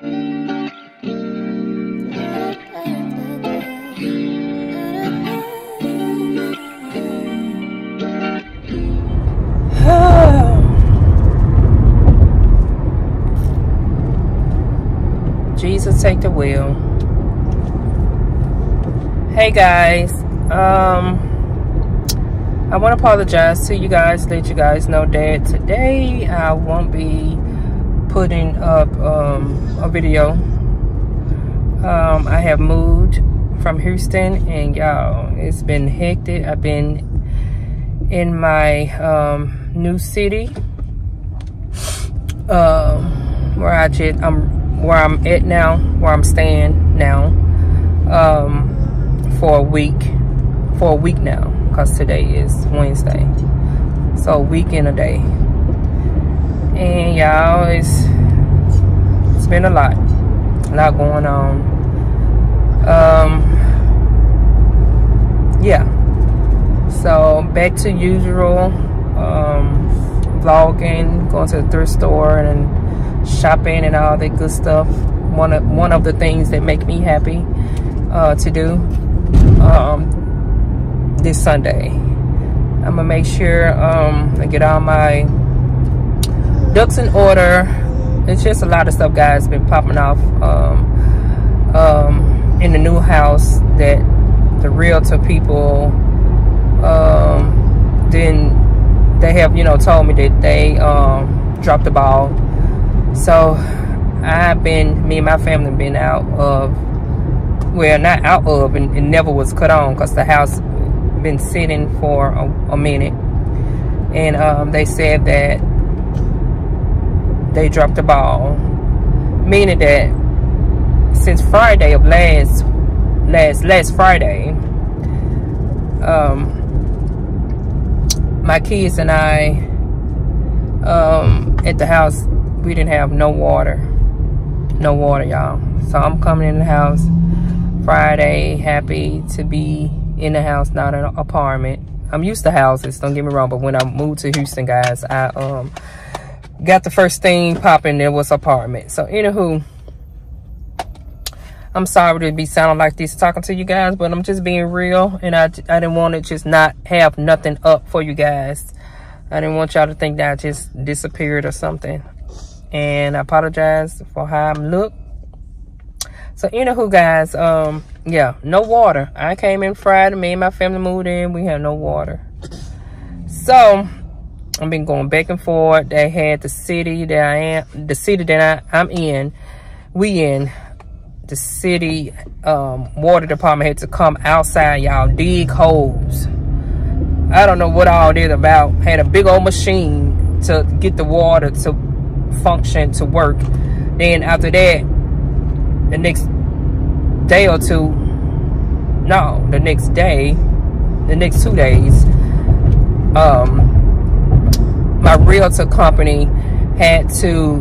Jesus take the wheel. Hey guys, um, I want to apologize to you guys, let you guys know that today I won't be putting up um, a video. Um, I have moved from Houston and y'all, it's been hectic. I've been in my um, new city um, where I just, I'm where I'm at now, where I'm staying now um, for a week, for a week now because today is Wednesday. So a week in a day. And y'all, it's it's been a lot. A lot going on. Um yeah. So back to usual. Um vlogging, going to the thrift store and shopping and all that good stuff. One of one of the things that make me happy uh, to do. Um, this Sunday. I'm gonna make sure um, I get all my ducks in order. It's just a lot of stuff, guys, been popping off um, um, in the new house that the realtor people um, then they have, you know, told me that they um, dropped the ball. So I've been, me and my family been out of, well, not out of, and never was cut on because the house been sitting for a, a minute. And um, they said that they dropped the ball. Meaning that since Friday of last, last, last Friday, um, my kids and I, um, at the house, we didn't have no water. No water, y'all. So I'm coming in the house Friday, happy to be in the house, not an apartment. I'm used to houses, don't get me wrong, but when I moved to Houston, guys, I um got the first thing popping, there was apartment. So anywho, I'm sorry to be sounding like this talking to you guys, but I'm just being real. And I, I didn't want to just not have nothing up for you guys. I didn't want y'all to think that I just disappeared or something. And I apologize for how I'm look. So anywho, guys, um, yeah, no water. I came in Friday. Me and my family moved in. We had no water. So I've been going back and forth. They had the city that I am, the city that I, I'm in. We in the city um, water department had to come outside, y'all, dig holes. I don't know what all this about. Had a big old machine to get the water to function to work. Then after that, the next day or two, no, the next day, the next two days, um, my realtor company had to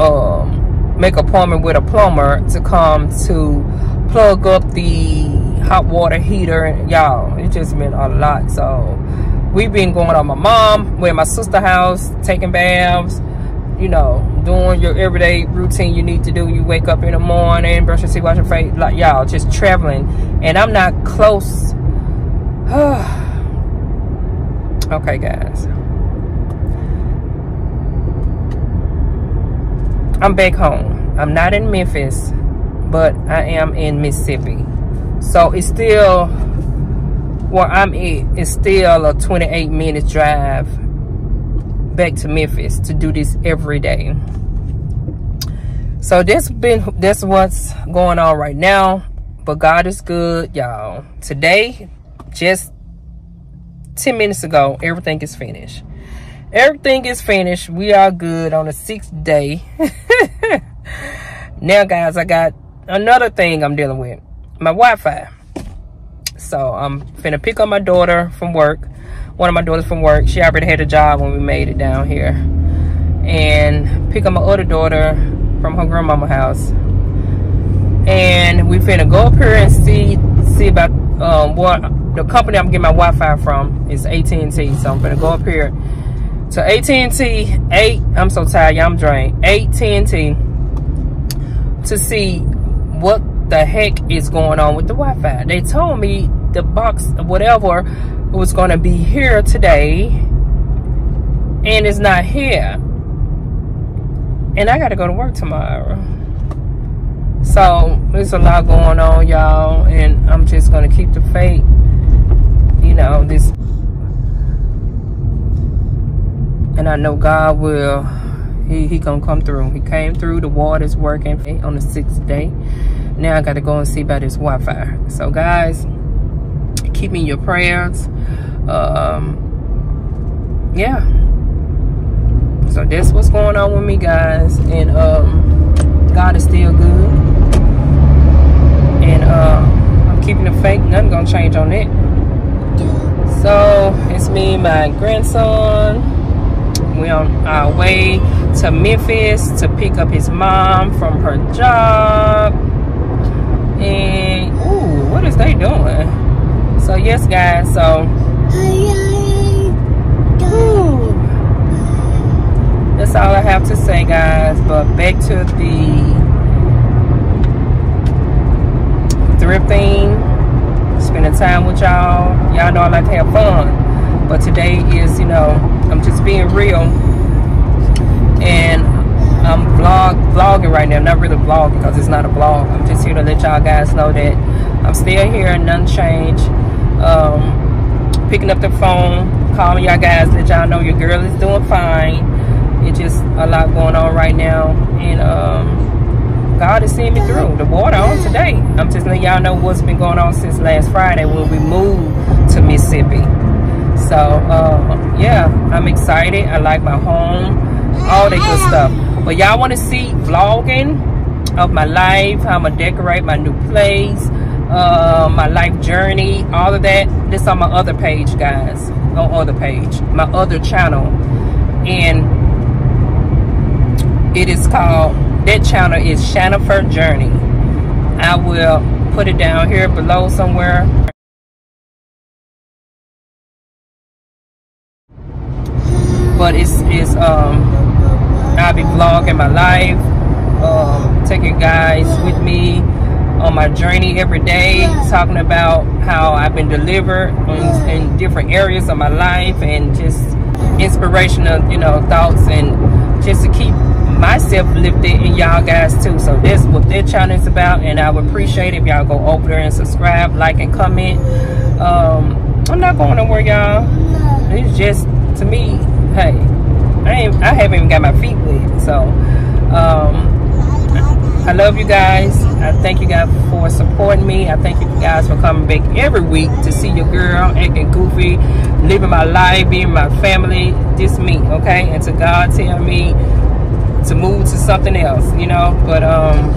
um, make appointment with a plumber to come to plug up the hot water heater. Y'all, it just been a lot. So we've been going on my mom, we're my sister house, taking baths, you know, doing your everyday routine you need to do. You wake up in the morning, brush your teeth, wash your face, like y'all, just traveling. And I'm not close. okay, guys. I'm back home. I'm not in Memphis, but I am in Mississippi. So it's still where I'm at. It's still a 28 minute drive back to Memphis to do this every day. So that's been that's what's going on right now. But God is good, y'all. Today, just 10 minutes ago, everything is finished. Everything is finished. We are good on the sixth day. now, guys, I got another thing I'm dealing with. My Wi-Fi. So I'm finna pick up my daughter from work one of my daughters from work. She already had a job when we made it down here. And pick up my other daughter from her grandmama house. And we finna go up here and see see about um, what the company I'm getting my Wi-Fi from is AT&T. So I'm gonna go up here to AT&T. Eight. I'm so tired. Yeah, I'm drained. AT&T. to see what the heck is going on with the Wi-Fi. They told me the box, whatever, was going to be here today and it's not here. And I got to go to work tomorrow. So there's a lot going on, y'all, and I'm just going to keep the faith. You know, this and I know God will he, he gonna come through. He came through. The water's working on the sixth day. Now I got to go and see about this Wi-Fi. So guys, keep me your prayers. Um, yeah. So that's what's going on with me, guys. And um, God is still good. And uh, I'm keeping the faith. Nothing gonna change on it. So it's me my grandson. We're on our way to Memphis to pick up his mom from her job. And, ooh, what is they doing? So, yes, guys, so. That's all I have to say, guys. But back to the thrifting, spending time with y'all. Y'all know I like to have fun. But today is, you know, being real and I'm vlog vlogging right now. I'm not really vlogging because it's not a vlog. I'm just here to let y'all guys know that I'm still here, and none changed. Um, picking up the phone, calling y'all guys, let y'all know your girl is doing fine. It's just a lot going on right now, and um, God is seeing me through. The water on today. I'm just letting y'all know what's been going on since last Friday when we moved to Mississippi. So uh, yeah, I'm excited. I like my home all that good stuff. But y'all want to see vlogging of my life, how I'm to decorate my new place, uh, my life journey, all of that. This on my other page, guys. On other page. My other channel. And it is called, that channel is Shanifer Journey. I will put it down here below somewhere. But it's, it's um, I'll be vlogging my life, um, taking guys with me on my journey every day, talking about how I've been delivered in, in different areas of my life and just inspirational, you know, thoughts and just to keep myself lifted and y'all guys too. So that's what their channel is about and I would appreciate if y'all go over there and subscribe, like and comment. Um, I'm not going nowhere y'all. It's just to me, hey, I ain't, I haven't even got my feet wet. So, um, I love you guys. I thank you guys for supporting me. I thank you guys for coming back every week to see your girl acting goofy, living my life, being my family. This me, okay? And to God tell me to move to something else, you know. But um,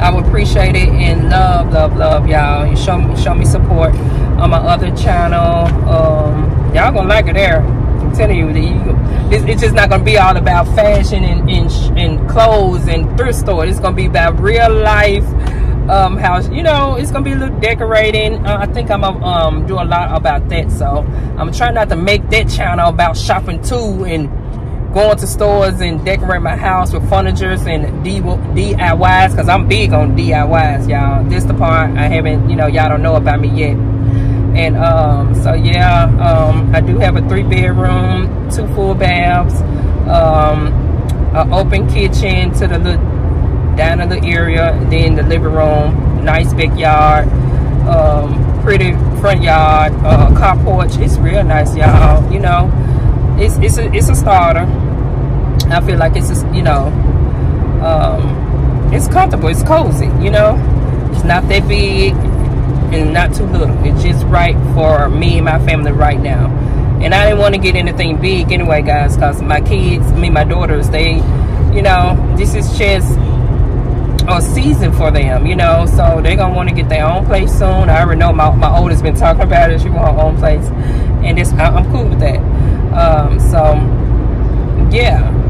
I would appreciate it and love, love, love y'all. You show me, show me support on my other channel. Um, y'all gonna like it there telling you, it's, it's just not going to be all about fashion and, and, and clothes and thrift store. It's going to be about real life um, house. You know, it's going to be a little decorating. Uh, I think I'm going to um, do a lot about that. So I'm trying not to make that channel about shopping too and going to stores and decorate my house with furnitures and DIYs because I'm big on DIYs, y'all. This the part I haven't, you know, y'all don't know about me yet and um, so yeah um, I do have a three bedroom two full baths um, an open kitchen to the little down in the area then the living room nice backyard um, pretty front yard uh, porch. it's real nice y'all you know. It's it's a, it's a starter. I feel like it's just you know um, it's comfortable it's cozy you know. It's not that big and not too little. It's just right for me and my family right now. And I didn't want to get anything big anyway, guys, because my kids, me, my daughters, they, you know, this is just a season for them, you know, so they're to want to get their own place soon. I already know my, my oldest been talking about it. She want her own place. And it's I, I'm cool with that. Um, so, yeah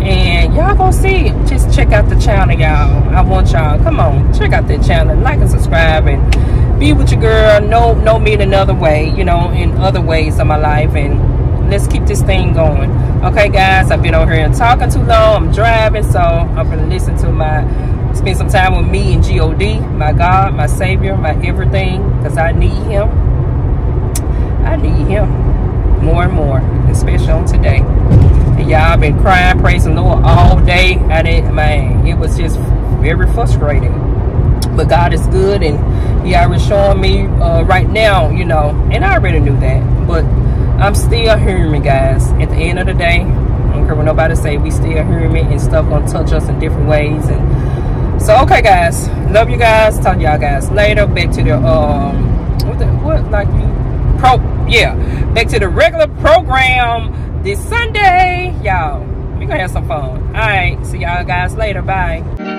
and y'all gonna see just check out the channel y'all i want y'all come on check out the channel like and subscribe and be with your girl know know me in another way you know in other ways of my life and let's keep this thing going Okay, guys, I've been over here and talking too long. I'm driving, so I'm gonna listen to my, spend some time with me and God, my God, my Savior, my everything, because I need Him. I need Him more and more, especially on today. And y'all been crying, praising Lord all day, and it, man, it was just very frustrating. But God is good, and He already showing me uh, right now, you know, and I already knew that, but I'm still human, guys. At the end of the day, I don't care what nobody say, we still hearing human and stuff gonna touch us in different ways. And so, okay, guys, love you guys. Talk to y'all guys later. Back to the um, what the what like you pro? Yeah, back to the regular program this Sunday, y'all. We gonna have some fun. All right, see y'all guys later. Bye.